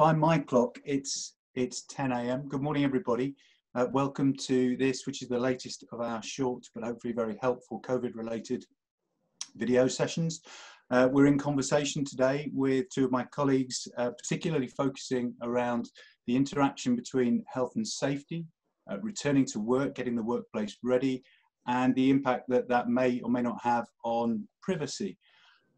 by my clock, it's it's 10 a.m. Good morning, everybody. Uh, welcome to this, which is the latest of our short but hopefully very helpful COVID-related video sessions. Uh, we're in conversation today with two of my colleagues, uh, particularly focusing around the interaction between health and safety, uh, returning to work, getting the workplace ready, and the impact that that may or may not have on privacy.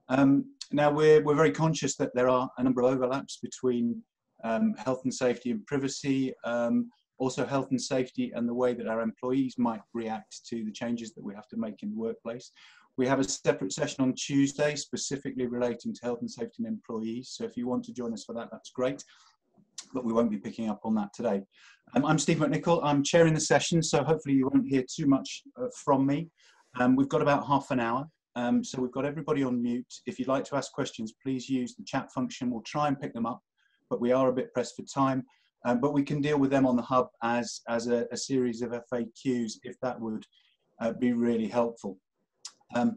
Um, now, we're, we're very conscious that there are a number of overlaps between um, health and safety and privacy, um, also health and safety and the way that our employees might react to the changes that we have to make in the workplace. We have a separate session on Tuesday specifically relating to health and safety and employees. So if you want to join us for that, that's great. But we won't be picking up on that today. Um, I'm Steve McNichol. I'm chairing the session, so hopefully you won't hear too much uh, from me. Um, we've got about half an hour. Um, so we've got everybody on mute. If you'd like to ask questions, please use the chat function. We'll try and pick them up, but we are a bit pressed for time. Um, but we can deal with them on the hub as, as a, a series of FAQs if that would uh, be really helpful. Um,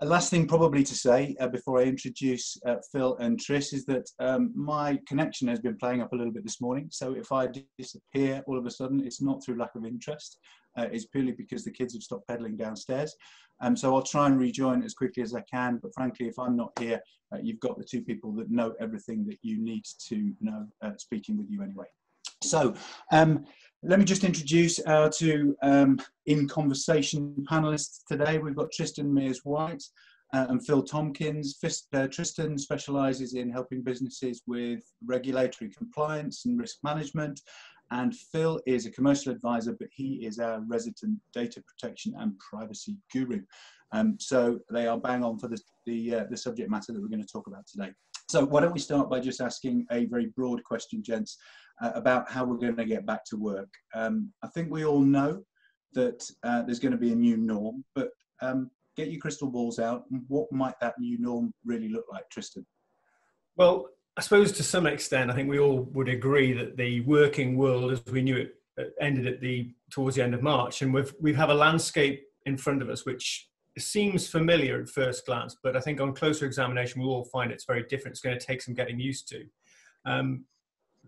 a last thing probably to say uh, before I introduce uh, Phil and Tris is that um, my connection has been playing up a little bit this morning. So if I disappear all of a sudden, it's not through lack of interest. Uh, it's purely because the kids have stopped pedaling downstairs. Um, so I'll try and rejoin as quickly as I can. But frankly, if I'm not here, uh, you've got the two people that know everything that you need to know uh, speaking with you anyway. So um, let me just introduce our two um, in conversation panelists today. We've got Tristan Meears White uh, and Phil Tompkins. Uh, Tristan specialises in helping businesses with regulatory compliance and risk management. And Phil is a commercial advisor, but he is our resident data protection and privacy guru. Um, so they are bang on for the, the, uh, the subject matter that we're going to talk about today. So why don't we start by just asking a very broad question, gents, uh, about how we're going to get back to work. Um, I think we all know that uh, there's going to be a new norm, but um, get your crystal balls out. What might that new norm really look like, Tristan? Well, I suppose to some extent, I think we all would agree that the working world, as we knew it, uh, ended at the towards the end of March, and we've we have a landscape in front of us which seems familiar at first glance, but I think on closer examination we'll all find it's very different. It's going to take some getting used to. Um,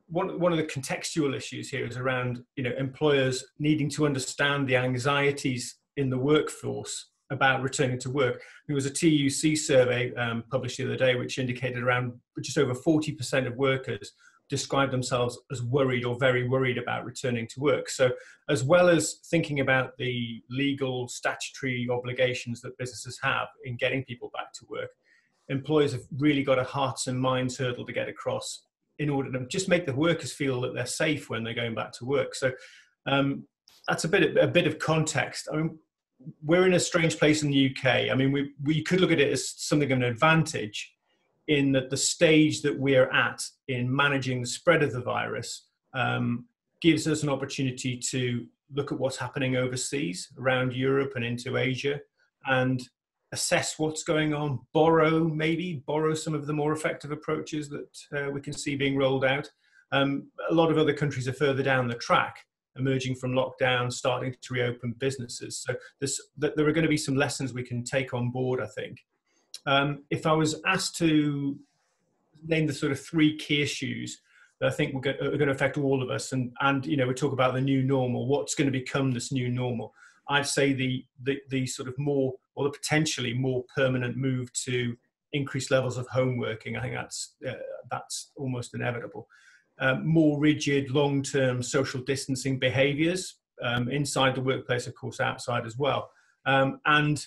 one, one of the contextual issues here is around you know employers needing to understand the anxieties in the workforce about returning to work. There was a TUC survey um, published the other day which indicated around just over 40% of workers describe themselves as worried or very worried about returning to work. So, as well as thinking about the legal statutory obligations that businesses have in getting people back to work, employers have really got a hearts and minds hurdle to get across in order to just make the workers feel that they're safe when they're going back to work. So um, that's a bit of, a bit of context. I mean, we're in a strange place in the UK. I mean, we we could look at it as something of an advantage in that the stage that we're at in managing the spread of the virus um, gives us an opportunity to look at what's happening overseas around Europe and into Asia and assess what's going on, borrow maybe, borrow some of the more effective approaches that uh, we can see being rolled out. Um, a lot of other countries are further down the track, emerging from lockdown, starting to reopen businesses. So that there are going to be some lessons we can take on board, I think. Um, if I was asked to name the sort of three key issues that I think are going to affect all of us, and, and you know, we talk about the new normal, what's going to become this new normal. I'd say the, the, the sort of more or the potentially more permanent move to increased levels of home working. I think that's uh, that's almost inevitable. Um, more rigid, long-term social distancing behaviours um, inside the workplace, of course, outside as well, um, and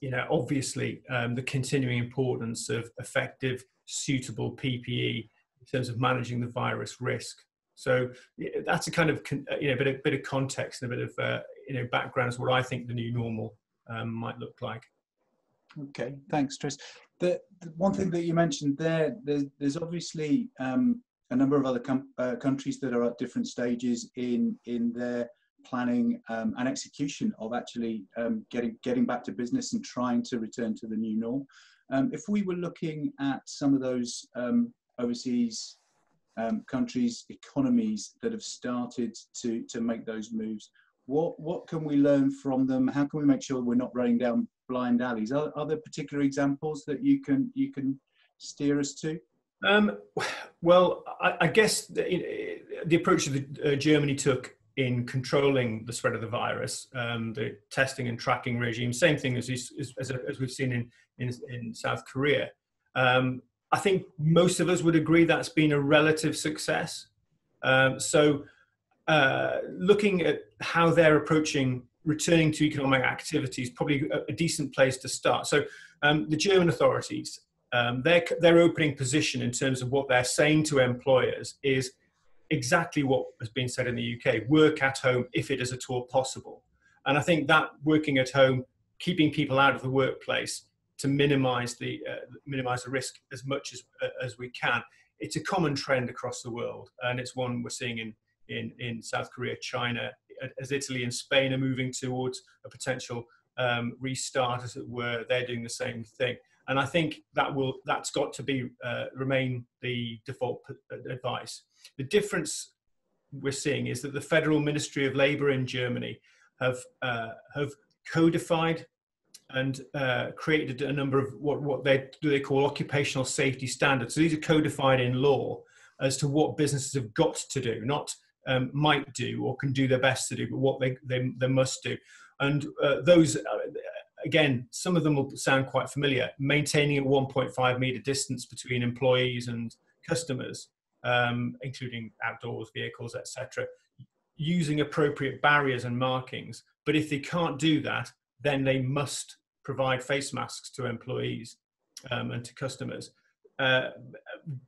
you know, obviously, um, the continuing importance of effective, suitable PPE in terms of managing the virus risk. So that's a kind of you know bit of bit of context and a bit of uh, you know background as what I think the new normal um, might look like. Okay, thanks, Tris. The, the, one thing that you mentioned there, there's, there's obviously um, a number of other uh, countries that are at different stages in in their planning um, and execution of actually um, getting getting back to business and trying to return to the new norm. Um, if we were looking at some of those um, overseas um, countries' economies that have started to to make those moves, what what can we learn from them? How can we make sure we're not running down blind alleys? Are, are there particular examples that you can you can steer us to? Um, well, I, I guess the, the, approach that uh, Germany took in controlling the spread of the virus, um, the testing and tracking regime, same thing as, as, as, we've seen in, in, in South Korea. Um, I think most of us would agree that's been a relative success. Um, so, uh, looking at how they're approaching returning to economic activity is probably a, a decent place to start. So, um, the German authorities, um, their, their opening position in terms of what they're saying to employers is exactly what has been said in the UK work at home if it is at all possible. And I think that working at home, keeping people out of the workplace to minimize the, uh, minimize the risk as much as, uh, as we can, it's a common trend across the world. And it's one we're seeing in, in, in South Korea, China, as Italy and Spain are moving towards a potential um, restart, as it were, they're doing the same thing. And I think that will that's got to be uh, remain the default advice. The difference we're seeing is that the Federal Ministry of Labour in Germany have uh, have codified and uh, created a number of what what they do they call occupational safety standards. So these are codified in law as to what businesses have got to do, not um, might do or can do their best to do, but what they they, they must do. And uh, those uh, again, some of them will sound quite familiar. Maintaining a 1.5 meter distance between employees and customers, um, including outdoors, vehicles, etc. Using appropriate barriers and markings. But if they can't do that, then they must provide face masks to employees um, and to customers. Uh,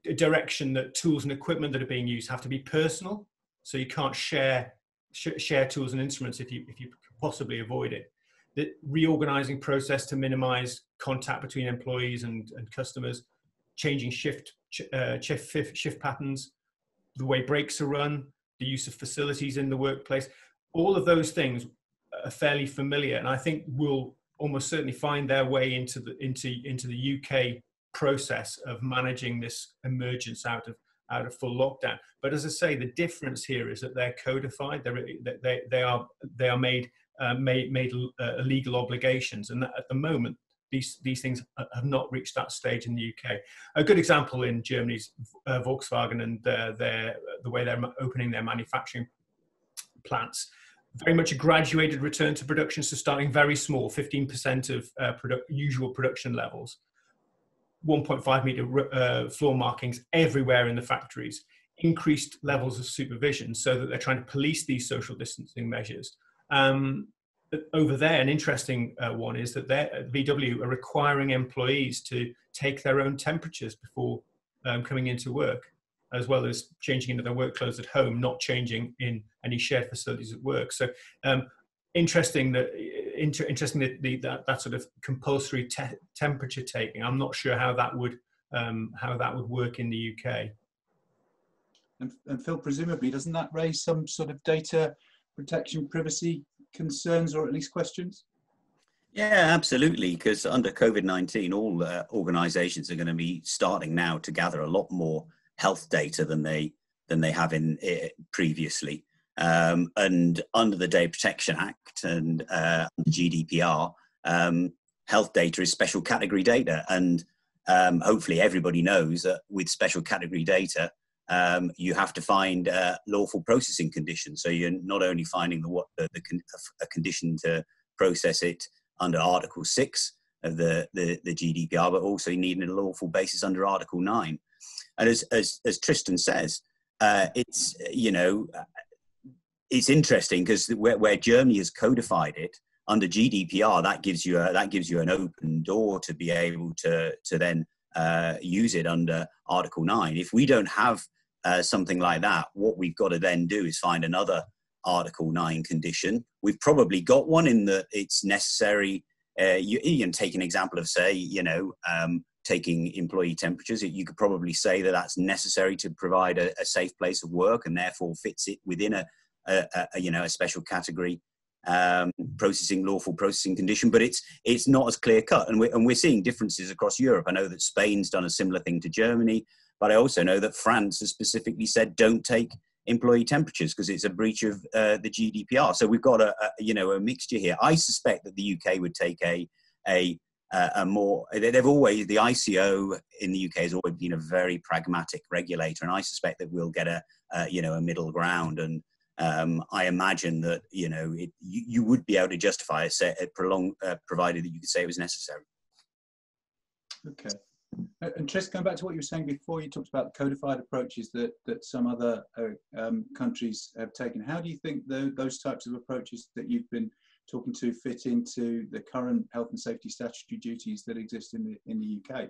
a direction that tools and equipment that are being used have to be personal, so you can't share sh- share tools and instruments if you if you possibly avoid it the reorganizing process to minimize contact between employees and, and customers, changing shift, uh, shift, shift patterns, the way breaks are run, the use of facilities in the workplace. All of those things are fairly familiar, and I think will almost certainly find their way into the into into the UK process of managing this emergence out of out of full lockdown. But as I say, the difference here is that they're codified. They're, they they are they are made uh, made, made uh, legal obligations. And at the moment, these, these things have not reached that stage in the UK. A good example in Germany's uh, Volkswagen and their, the way they're opening their manufacturing plants. Very much a graduated return to production, so starting very small, 15% of uh, usual production levels, 1.5 meter uh, floor markings everywhere in the factories, increased levels of supervision so that they're trying to police these social distancing measures um, over there, an interesting uh, one is that VW are requiring employees to take their own temperatures before um, coming into work, as well as changing into their work clothes at home, not changing in any shared facilities at work. So, um, interesting that inter- interesting that, the, that that sort of compulsory te- temperature taking. I'm not sure how that would um, how that would work in the UK. And, and Phil, presumably, doesn't that raise some sort of data? Protection privacy concerns or at least questions? Yeah, absolutely. Because under COVID 19, all uh, organizations are going to be starting now to gather a lot more health data than they than they have in previously. Um, and under the Data Protection Act and uh, GDPR, um, health data is special category data. And um, hopefully everybody knows that with special category data, um, you have to find uh, lawful processing conditions. So you're not only finding the what the, the con- a condition to process it under Article Six of the, the, the GDPR, but also you need a lawful basis under Article Nine. And as as, as Tristan says, uh, it's you know it's interesting because where, where Germany has codified it under GDPR, that gives you a, that gives you an open door to be able to to then uh, use it under Article 9. If we don't have uh, something like that, what we've got to then do is find another Article 9 condition. We've probably got one in that it's necessary. Uh, you, you, can take an example of, say, you know, um, taking employee temperatures. You could probably say that that's necessary to provide a, a safe place of work and therefore fits it within a, a, a you know, a special category um, processing lawful processing condition, but it's it's not as clear cut, and we're and we're seeing differences across Europe. I know that Spain's done a similar thing to Germany, but I also know that France has specifically said don't take employee temperatures because it's a breach of uh, the GDPR. So we've got a, a, you know a mixture here. I suspect that the UK would take a a a more they've always the ICO in the UK has always been a very pragmatic regulator, and I suspect that we'll get a uh, you know a middle ground. And um, I imagine that you know it, you, you, would be able to justify a, set, a prolong, uh, provided that you could say it was necessary. Okay. And Tris, going back to what you were saying before, you talked about codified approaches that, that some other uh, um, countries have taken. How do you think the, those types of approaches that you've been talking to fit into the current health and safety statutory duties that exist in the, in the UK?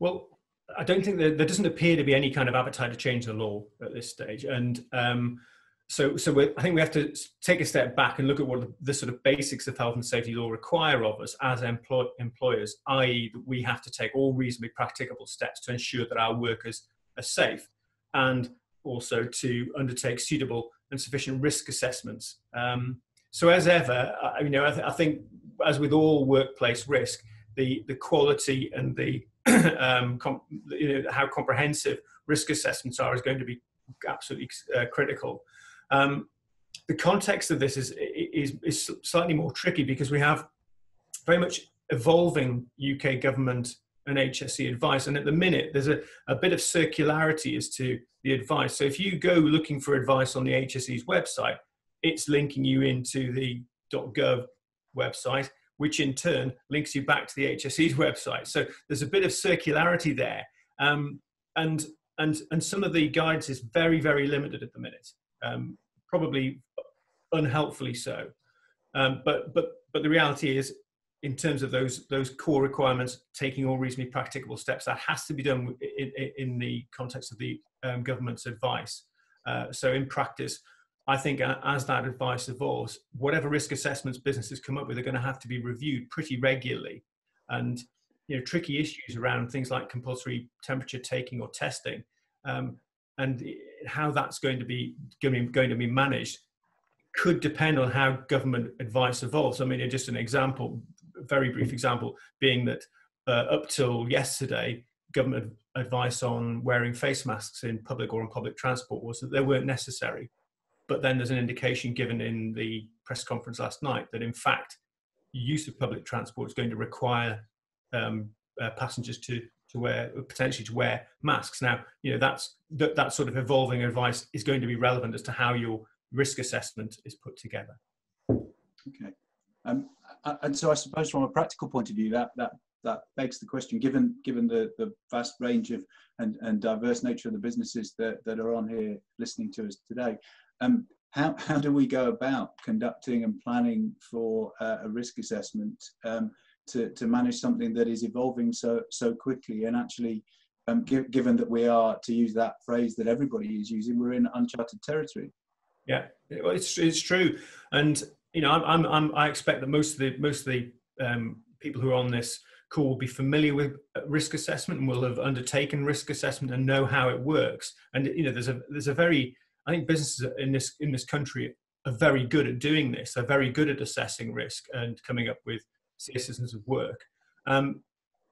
Well, I don't think that there doesn't appear to be any kind of appetite to change the law at this stage. And um, so, so I think we have to take a step back and look at what the, the, sort of basics of health and safety law require of us as employ, employers, i.e., that we have to take all reasonably practicable steps to ensure that our workers are safe, and also to undertake suitable and sufficient risk assessments. Um, so, as ever, I, you know, I, th- I, think as with all workplace risk, the the quality and the um, com- you know, how comprehensive risk assessments are is going to be absolutely uh, critical. Um, the context of this is, is, is slightly more tricky because we have very much evolving UK government and HSE advice. And at the minute, there's a, a bit of circularity as to the advice. So if you go looking for advice on the HSE's website, it's linking you into the .gov website, which in turn links you back to the HSE's website. So there's a bit of circularity there. Um, and, and, and some of the guidance is very, very limited at the minute um, probably unhelpfully so. Um, but but but the reality is, in terms of those those core requirements, taking all reasonably practicable steps, that has to be done in, in the context of the um, government's advice. Uh, so in practice, I think as that advice evolves, whatever risk assessments businesses come up with are going to have to be reviewed pretty regularly, and you know tricky issues around things like compulsory temperature taking or testing. Um, and how that's going to be going to be managed could depend on how government advice evolves. I mean, just an example, very brief example, being that uh, up till yesterday, government advice on wearing face masks in public or on public transport was that they weren't necessary. But then there's an indication given in the press conference last night that, in fact, use of public transport is going to require um, uh, passengers to to wear potentially to wear masks. Now, you know that's that, that sort of evolving advice is going to be relevant as to how your risk assessment is put together. Okay, um, and so I suppose from a practical point of view, that that that begs the question: given given the the vast range of and, and diverse nature of the businesses that that are on here listening to us today. Um, how, how do we go about conducting and planning for uh, a risk assessment um, to, to manage something that is evolving so so quickly. And actually um, given that we are to use that phrase that everybody is using we're in uncharted territory. Yeah it's, it's true. And you know I'm, I'm, i expect that most of the most of the um, people who are on this call will be familiar with risk assessment and will have undertaken risk assessment and know how it works. And you know there's a there's a very i think businesses in this in this country are very good at doing this. They're very good at assessing risk and coming up with systems of work. Um,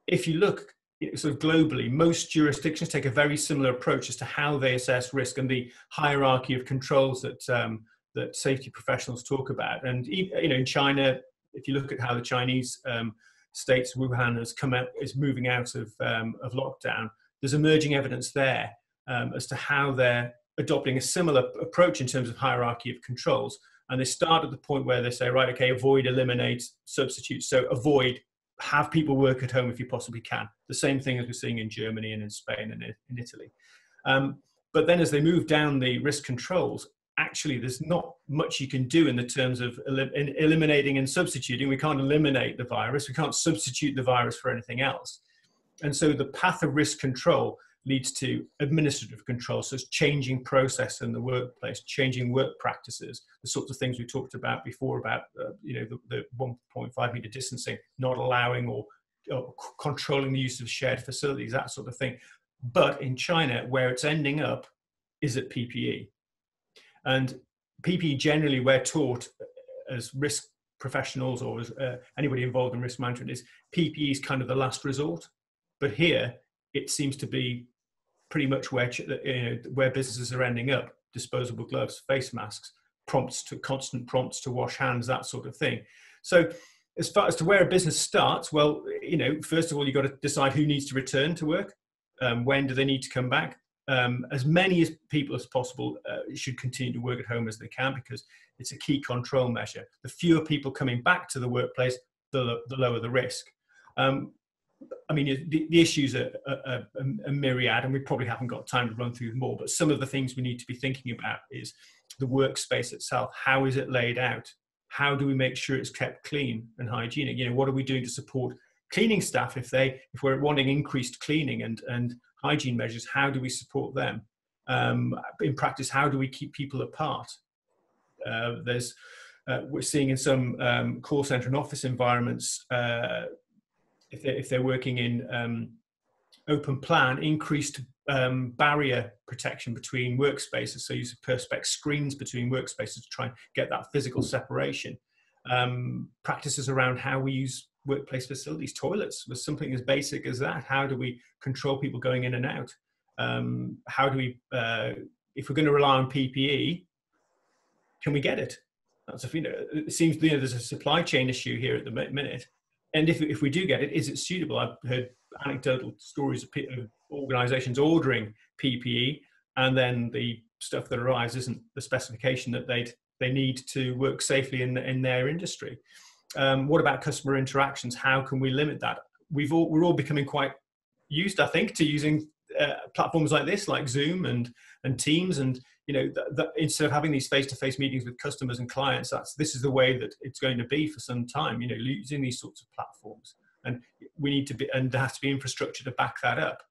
if you look sort of globally, most jurisdictions take a very similar approach as to how they assess risk and the hierarchy of controls that um, that safety professionals talk about. And you know, in China, if you look at how the Chinese um, states, Wuhan has come out, is moving out of um, of lockdown. There's emerging evidence there um, as to how they're adopting a similar approach in terms of hierarchy of controls and they start at the point where they say, right, okay, avoid, eliminate, substitute. So avoid, have people work at home if you possibly can. The same thing as we're seeing in Germany and in Spain and in Italy. Um, but then as they move down the risk controls, actually there's not much you can do in the terms of elim- eliminating and substituting. We can't eliminate the virus. We can't substitute the virus for anything else. And so the path of risk control leads to administrative control, so it's changing process in the workplace, changing work practices, the sorts of things we talked about before about uh, you know the, the 1.5 meter distancing, not allowing or, or, controlling the use of shared facilities, that sort of thing. But in China, where it's ending up is at PPE, and PPE generally we're taught as risk professionals or as uh, anybody involved in risk management is PPE is kind of the last resort. But here, it seems to be pretty much where you know, where businesses are ending up: disposable gloves, face masks, prompts to constant prompts to wash hands, that sort of thing. So as far as to where a business starts, well, you know, first of all, you've got to decide who needs to return to work. Um, when do they need to come back? Um, as many as people as possible uh, should continue to work at home as they can because it's a key control measure. The fewer people coming back to the workplace, the, the lower the risk. Um, I mean, the, the issues are a, a, a, myriad, and we probably haven't got time to run through them all. But some of the things we need to be thinking about is the workspace itself. How is it laid out? How do we make sure it's kept clean and hygienic? You know, what are we doing to support cleaning staff if they if we're wanting increased cleaning and and hygiene measures? How do we support them? Um, in practice, how do we keep people apart? Uh, there's uh, we're seeing in some um, call center and office environments uh, if they're, if they're working in um, open plan, increased um, barrier protection between workspaces. So use perspex screens between workspaces to try and get that physical separation. Um, practices around how we use workplace facilities, toilets was something as basic as that. How do we control people going in and out? Um, how do we, uh, if we're going to rely on PPE, can we get it? That's a, you know, it seems you know, there's a supply chain issue here at the minute and if, if we do get it, is it suitable? I've heard anecdotal stories of, of organisations ordering PPE, and then the stuff that arrives isn't the specification that they they need to work safely in in their industry. Um, what about customer interactions? How can we limit that? We've all, we're all becoming quite used, I think, to using uh, platforms like this, like Zoom and and Teams, and you know, instead of having these face-to-face meetings with customers and clients, that's this is the way that it's going to be for some time. You know, using these sorts of platforms, and we need to be, and there has to be infrastructure to back that up.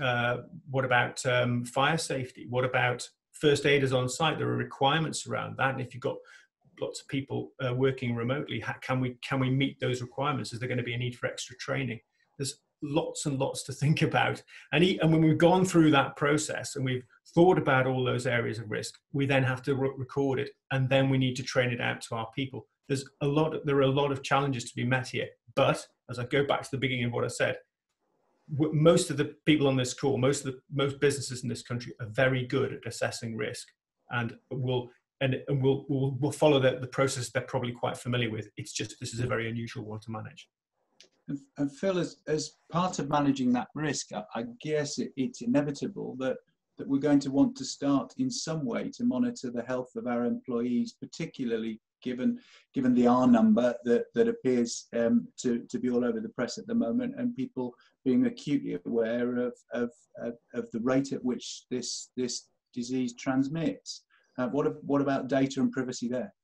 Uh, what about um, fire safety? What about first aiders on site? There are requirements around that, and if you've got lots of people uh, working remotely, how, can we can we meet those requirements? Is there going to be a need for extra training? There's lots and lots to think about. And, he, and when we've gone through that process and we've thought about all those areas of risk, we then have to re- record it and then we need to train it out to our people. There's a lot, there are a lot of challenges to be met here. But as I go back to the beginning of what I said, most of the people on this call, most of the most businesses in this country are very good at assessing risk and will and, will will will follow the, the process they're probably quite familiar with. It's just this is a very unusual one to manage. And, and Phil, as, as part of managing that risk, I, I guess it, it's inevitable that, that we're going to want to start in some way to monitor the health of our employees, particularly given given the R number that, that appears um, to, to be all over the press at the moment, and people being acutely aware of, of, of, of the rate at which this, this disease transmits. Uh, what, what about data and privacy there?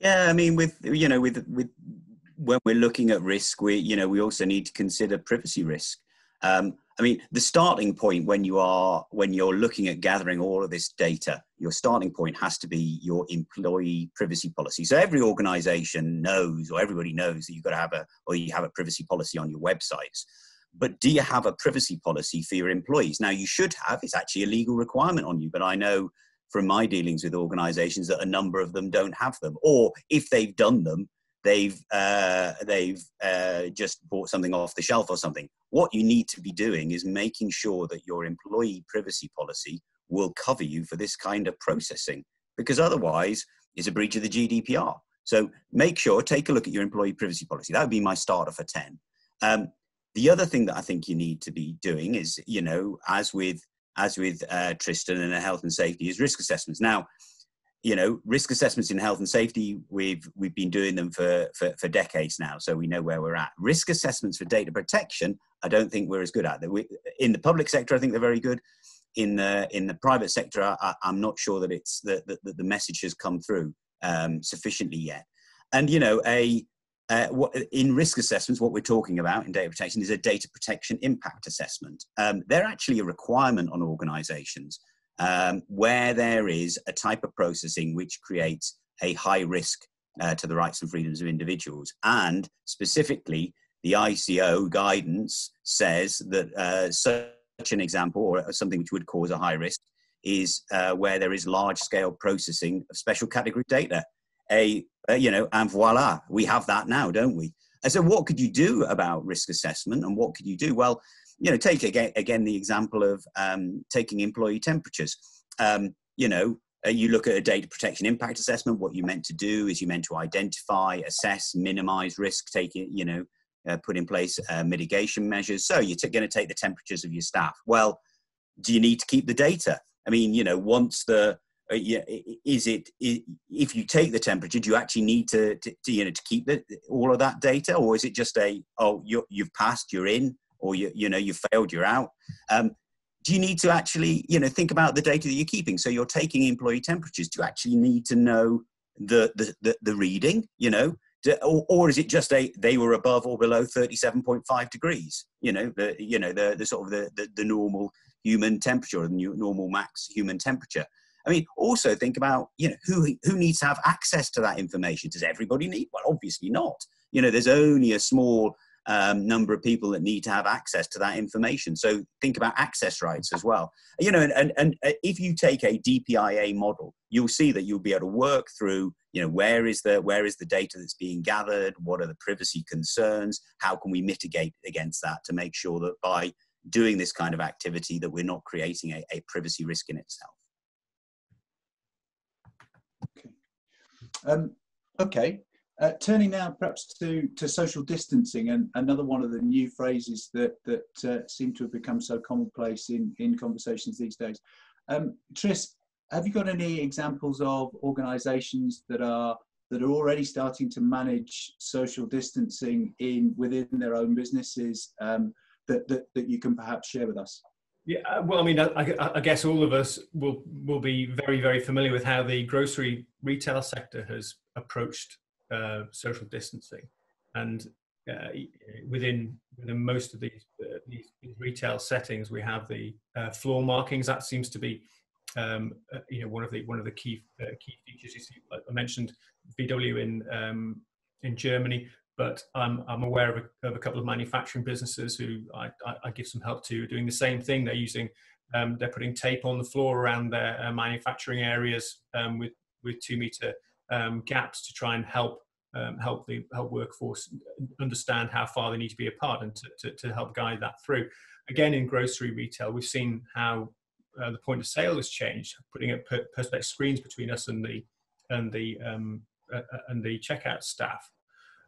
Yeah, I mean, with you know, with with when we're looking at risk, we you know we also need to consider privacy risk. Um, I mean, the starting point when you are when you're looking at gathering all of this data, your starting point has to be your employee privacy policy. So every organization knows, or everybody knows, that you've got to have a or you have a privacy policy on your websites. But do you have a privacy policy for your employees? Now you should have. It's actually a legal requirement on you. But I know from my dealings with organizations that a number of them don't have them, or if they've done them, they've uh, they've uh, just bought something off the shelf or something. What you need to be doing is making sure that your employee privacy policy will cover you for this kind of processing, because otherwise it's a breach of the GDPR. So make sure, take a look at your employee privacy policy. That would be my starter for 10. Um, the other thing that I think you need to be doing is, you know, as with as with uh, Tristan and health and safety, is risk assessments. Now, you know risk assessments in health and safety we've we've been doing them for, for, for decades now so we know where we're at. Risk assessments for data protection i don't think we're as good at. We, in the public sector i think they're very good. In the in the private sector I, am not sure that it's that the, the, message has come through um, sufficiently yet. And you know a uh, what, in risk assessments, what we're talking about in data protection is a data protection impact assessment. Um, they're actually a requirement on organizations um, where there is a type of processing which creates a high risk uh, to the rights and freedoms of individuals. And specifically, the ICO guidance says that uh, such an example or something which would cause a high risk is uh, where there is large scale processing of special category data. A, uh, you know, and voila, we have that now, don't we? And so, what could you do about risk assessment and what could you do? Well, you know, take again, again the example of um, taking employee temperatures. Um, you know, uh, you look at a data protection impact assessment. What you meant to do is you meant to identify, assess, minimize risk, take it, you know, uh, put in place uh, mitigation measures. So you're going to take the temperatures of your staff. Well, do you need to keep the data? I mean, you know, once the uh, is it if you take the temperature, do you actually need to, to, to, you know to keep the, all of that data, or is it just a oh you have passed, you're in, or you you know you failed, you're out? Um, do you need to actually you know think about the data that you're keeping? So you're taking employee temperatures. Do you actually need to know the the the, the reading? You know, or, or, is it just a they were above or below 37.5 degrees you know the you know the, the sort of the, the, the normal human temperature the normal max human temperature I mean, also think about you know who who needs to have access to that information. Does everybody need? Well, obviously not. You know, there's only a small um, number of people that need to have access to that information. So think about access rights as well. You know, and, and, and uh, if you take a DPIA model, you'll see that you'll be able to work through, you know, where is the where is the data that's being gathered? What are the privacy concerns? How can we mitigate against that to make sure that by doing this kind of activity that we're not creating a, a privacy risk in itself? Um, okay, uh, turning now perhaps to, to social distancing and another one of the new phrases that, that uh, seem to have become so commonplace in, in conversations these days. Um, Tris, have you got any examples of organisations that are that are already starting to manage social distancing in within their own businesses um, that, that, that you can perhaps share with us? Yeah, uh, well, I mean, I, I, guess all of us will will be very, very familiar with how the grocery retail sector has approached uh, social distancing, and uh, within within most of these, uh, these, retail settings, we have the uh, floor markings. That seems to be, um, uh, you know, one of the one of the key key features. You see, like I mentioned, VW in um, in Germany but I'm, I'm aware of a, of a couple of manufacturing businesses who I, I, I, give some help to doing the same thing. They're using, um, they're putting tape on the floor around their uh, manufacturing areas um, with, with two meter um, gaps to try and help um, help the help workforce understand how far they need to be apart and to, to, to help guide that through. Again, in grocery retail, we've seen how uh, the point of sale has changed, putting up perspex screens between us and the and the um, uh, uh and the checkout staff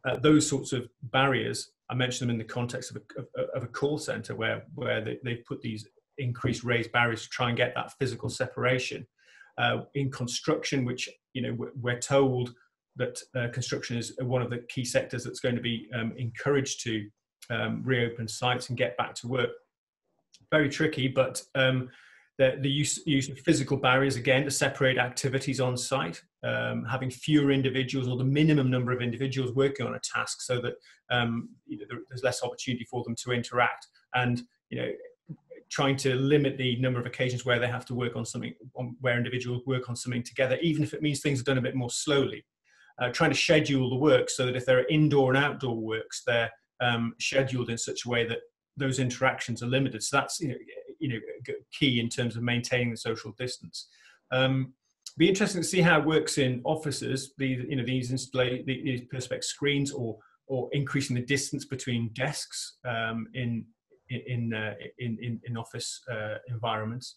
uh, those sorts of barriers, I mentioned them in the context of a, of, a call center where, where they, they put these increased raised barriers to try and get that physical separation. Uh, in construction, which you know we're, told that uh, construction is one of the key sectors that's going to be um, encouraged to um, reopen sites and get back to work. Very tricky, but um, the, the use, use, of physical barriers again to separate activities on site, um, having fewer individuals or the minimum number of individuals working on a task so that um, you know, there's less opportunity for them to interact and you know trying to limit the number of occasions where they have to work on something on, where individuals work on something together even if it means things are done a bit more slowly uh, trying to schedule the work so that if there are indoor and outdoor works they're um, scheduled in such a way that those interactions are limited so that's you know, you know key in terms of maintaining the social distance. Um, be interesting to see how it works in offices. These you know these display these perspex screens or or increasing the distance between desks um, in in, uh, in, in in office uh, environments.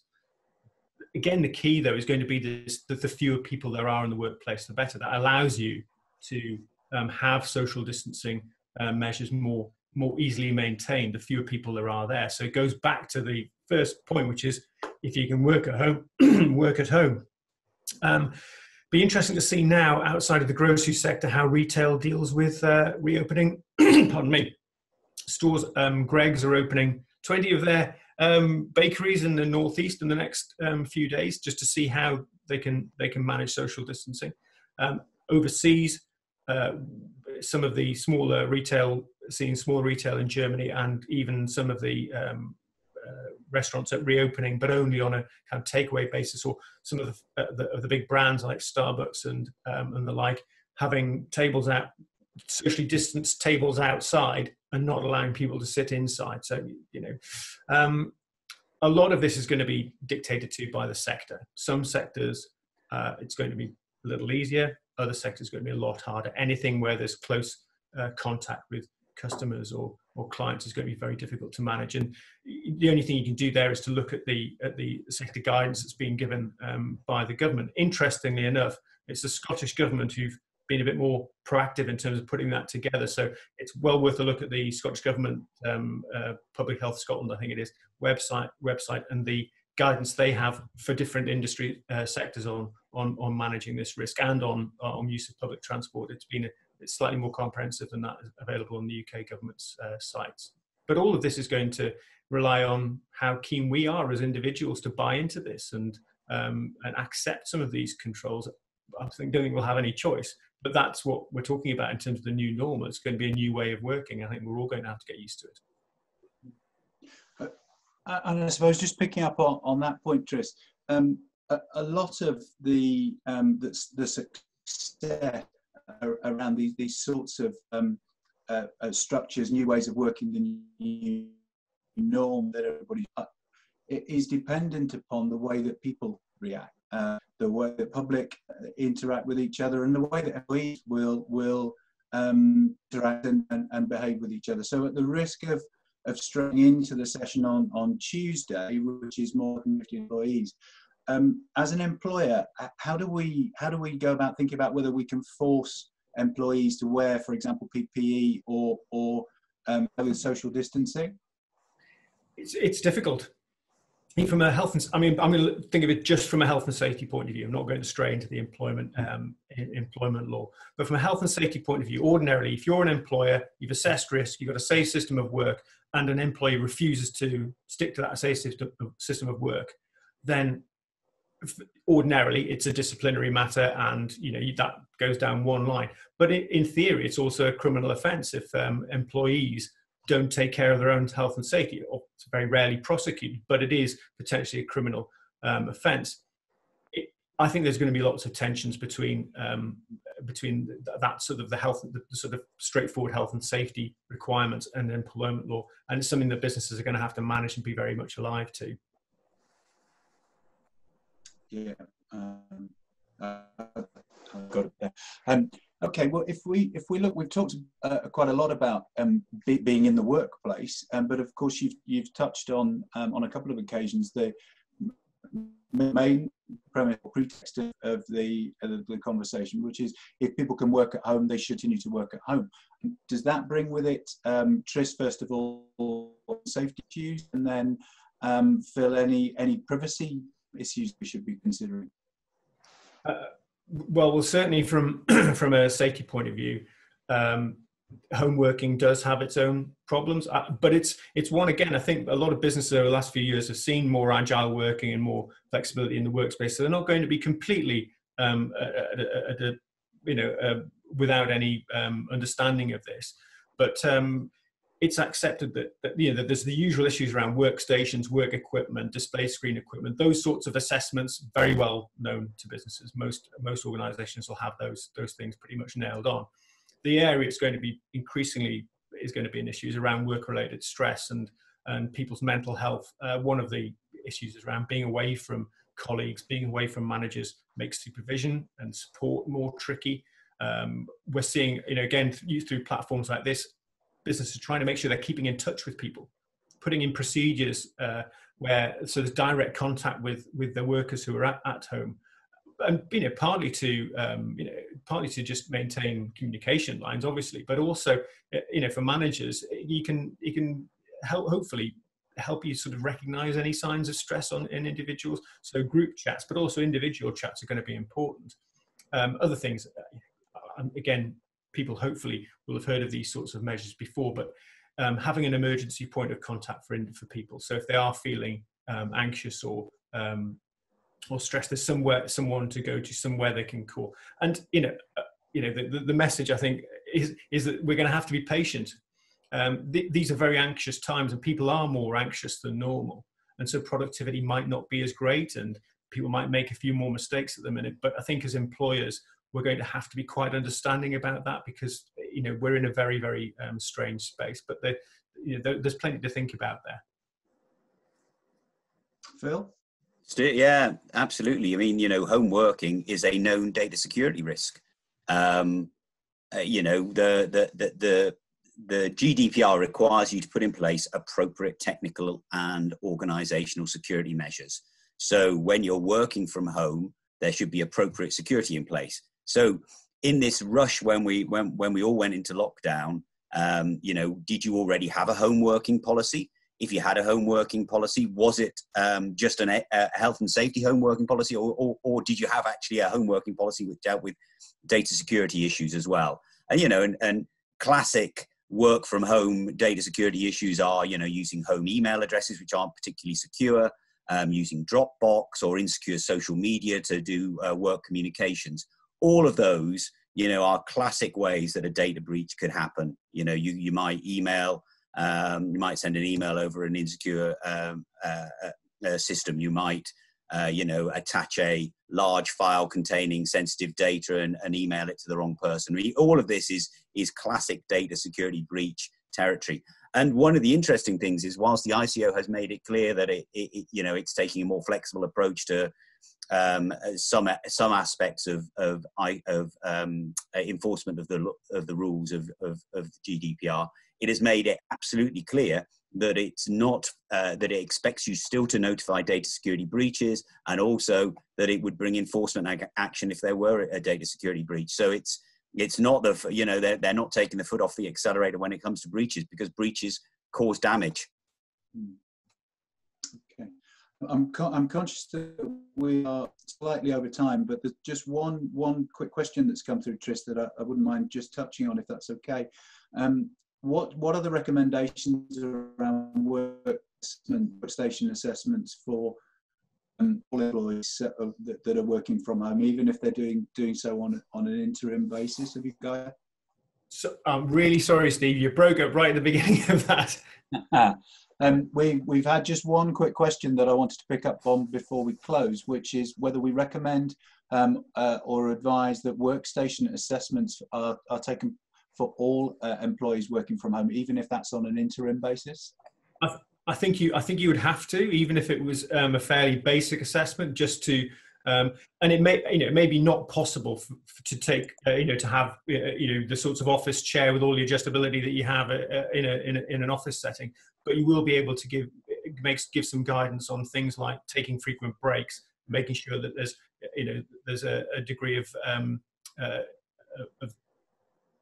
Again, the key though is going to be this, that the fewer people there are in the workplace, the better. That allows you to um, have social distancing uh, measures more more easily maintained the fewer people there are there. So it goes back to the first point, which is if you can work at home, work at home. Um, be interesting to see now outside of the grocery sector how retail deals with uh, reopening. pardon me. Stores, um, Greggs are opening 20 of their um, bakeries in the northeast in the next um, few days, just to see how they can they can manage social distancing. Um, overseas, uh, some of the smaller retail, seeing small retail in Germany, and even some of the um, uh, restaurants at reopening, but only on a kind of takeaway basis, or some of the, uh, the, of the big brands like Starbucks and um, and the like having tables out, socially distanced tables outside, and not allowing people to sit inside. So you know, um, a lot of this is going to be dictated to by the sector. Some sectors, uh, it's going to be a little easier. Other sectors going to be a lot harder. Anything where there's close uh, contact with customers or or clients is going to be very difficult to manage. And the only thing you can do there is to look at the at the sector guidance that's being given um, by the government. Interestingly enough, it's the Scottish government who've been a bit more proactive in terms of putting that together. So it's well worth a look at the Scottish government um, uh, Public Health Scotland, I think it is, website website and the guidance they have for different industry uh, sectors on, on on managing this risk and on on use of public transport. It's been a, it's slightly more comprehensive than that available on the UK government's uh, sites. But all of this is going to rely on how keen we are as individuals to buy into this and um, and accept some of these controls. I think don't think we'll have any choice, but that's what we're talking about in terms of the new normal. It's going to be a new way of working. I think we're all going to have to get used to it. Uh, and I suppose just picking up on, on that point, Tris, um, a, a, lot of the um, the, the success around these these sorts of um, uh, uh, structures, new ways of working, the new norm that everybody uh, is dependent upon the way that people react, uh, the way that public uh, interact with each other, and the way that employees will will um, interact and, and, and behave with each other. So, at the risk of of straying into the session on, on Tuesday, which is more than 50 employees. Um, as an employer, how do we how do we go about thinking about whether we can force employees to wear, for example, PPE or or um, social distancing? It's it's difficult. Think from a health and I mean I'm going to think of it just from a health and safety point of view. I'm not going to stray into the employment um, employment law, but from a health and safety point of view, ordinarily, if you're an employer, you've assessed risk, you've got a safe system of work, and an employee refuses to stick to that safe system of work, then ordinarily it's a disciplinary matter and you know that goes down one line but in theory it's also a criminal offence if um, employees don't take care of their own health and safety or it's very rarely prosecuted but it is potentially a criminal um, offence I think there's going to be lots of tensions between um, between that sort of the health, the, sort of straightforward health and safety requirements and employment law, and it's something that businesses are going to have to manage and be very much alive to. Yeah, um, I've got it there. Um, okay, well, if we if we look, we've talked uh, quite a lot about um, be, being in the workplace, um, but of course you've you've touched on um, on a couple of occasions the main premise or pretext of, of the, of the conversation, which is if people can work at home, they should continue to work at home. Does that bring with it, um, Tris, first of all, safety issues, and then um, Phil, any any privacy issues we should be considering? Uh, well, well, certainly from from a safety point of view, um, home working does have its own problems, uh, but it's it's one again. I think a lot of businesses over the last few years have seen more agile working and more flexibility in the workspace, so they're not going to be completely um, at, a, at a, you know uh, without any um, understanding of this. But um, it's accepted that, that you know that there's the usual issues around workstations, work equipment, display screen equipment. Those sorts of assessments very well known to businesses. Most most organisations will have those those things pretty much nailed on the area it's going to be increasingly is going to be an issue is around work-related stress and and people's mental health. Uh, one of the issues is around being away from colleagues, being away from managers makes supervision and support more tricky. Um, we're seeing, you know, again through platforms like this, businesses trying to make sure they're keeping in touch with people, putting in procedures uh, where so there's direct contact with with the workers who are at, at home. And you know partly to um, you know partly to just maintain communication lines obviously but also uh, you know for managers you can you can help hopefully help you sort of recognize any signs of stress on in individuals. So group chats but also individual chats are going to be important. Um, other things uh, um, again people hopefully will have heard of these sorts of measures before but um, having an emergency point of contact for for people. So if they are feeling um, anxious or um, or stress there's somewhere someone to go to somewhere they can call. And you know uh, you know the, the, the, message i think is is that we're going to have to be patient. Um, th- these are very anxious times and people are more anxious than normal. And so productivity might not be as great and people might make a few more mistakes at the minute. But i think as employers we're going to have to be quite understanding about that because you know we're in a very very um, strange space but the, you know, there's plenty to think about there phil yeah, absolutely. I mean, you know, home working is a known data security risk. Um, uh, you know, the, the, the, the, the GDPR requires you to put in place appropriate technical and organizational security measures. So when you're working from home, there should be appropriate security in place. So in this rush when we when when we all went into lockdown, um, you know, did you already have a home working policy? If you had a home working policy, was it um, just an, a health and safety home working policy, or, or, or did you have actually a home working policy which dealt with data security issues as well? And you know, and, and classic work from home data security issues are, you know, using home email addresses which aren't particularly secure, um, using Dropbox or insecure social media to do uh, work communications. All of those, you know, are classic ways that a data breach could happen. You know, you, you might email, um, you might send an email over an insecure um, uh, uh, system. You might, uh, you know, attach a large file containing sensitive data and, and email it to the wrong person. All of this is is classic data security breach territory. And one of the interesting things is, whilst the ICO has made it clear that it, it you know, it's taking a more flexible approach to um, some some aspects of of, of um, enforcement of the of the rules of, of, of GDPR, it has made it absolutely clear that it's not uh, that it expects you still to notify data security breaches, and also that it would bring enforcement action if there were a data security breach. So it's it's not the you know they're, they're not taking the foot off the accelerator when it comes to breaches because breaches cause damage hmm. Okay i'm i'm conscious that we are slightly over time but there's just one one quick question that's come through tris that i, I wouldn't mind just touching on if that's okay um, what what are the recommendations around work workstation assessments for um, all employees uh, that, that, are working from home, even if they're doing doing so on on an interim basis. Have you got? So I'm really sorry, Steve. You broke up right at the beginning of that. um, we we've had just one quick question that I wanted to pick up on before we close, which is whether we recommend um, uh, or advise that workstation assessments are, are taken for all uh, employees working from home, even if that's on an interim basis. I think you I think you would have to, even if it was um, a fairly basic assessment, just to um, and it may you know it may be not possible to take uh, you know to have uh, you know the sorts of office chair with all the adjustability that you have uh, uh, in, a, in, a, in an office setting, but you will be able to give makes give some guidance on things like taking frequent breaks, making sure that there's you know there's a, a degree of um, uh, of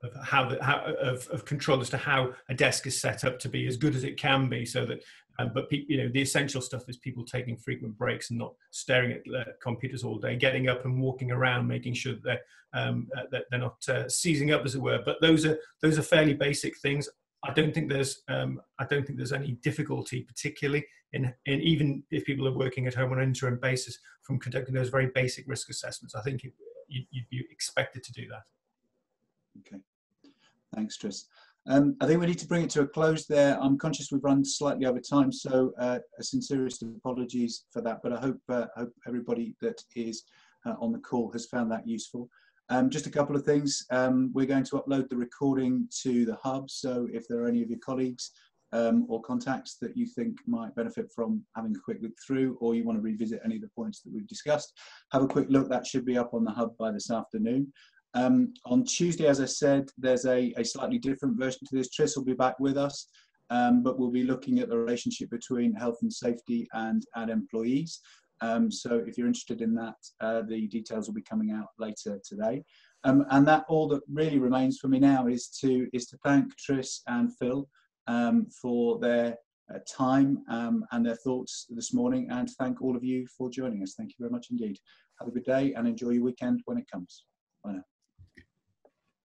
of how the how, of, of control as to how a desk is set up to be as good as it can be so that um, but pe- you know the essential stuff is people taking frequent breaks and not staring at uh, computers all day getting up and walking around making sure that they're, um, uh, that they're not uh, seizing up as it were. But those are those are fairly basic things. I don't think there's um, I don't think there's any difficulty particularly in, in even if people are working at home on an interim basis from conducting those very basic risk assessments. I think it, you, you'd be expected to do that. Okay. Thanks, Tris. Um, I think we need to bring it to a close there. I'm conscious we've run slightly over time, so uh, a sincerest apologies for that, but I hope, uh, hope everybody that is uh, on the call has found that useful. Um, just a couple of things. Um, we're going to upload the recording to the hub, so if there are any of your colleagues um, or contacts that you think might benefit from having a quick look through, or you want to revisit any of the points that we've discussed, have a quick look. That should be up on the hub by this afternoon. Um, on Tuesday, as I said, there's a, a, slightly different version to this. Tris will be back with us, um, but we'll be looking at the relationship between health and safety and, and employees. Um, so if you're interested in that, uh, the details will be coming out later today. Um, and that all that really remains for me now is to is to thank Tris and Phil um, for their uh, time um, and their thoughts this morning, and thank all of you for joining us. Thank you very much indeed. Have a good day and enjoy your weekend when it comes. Bye now.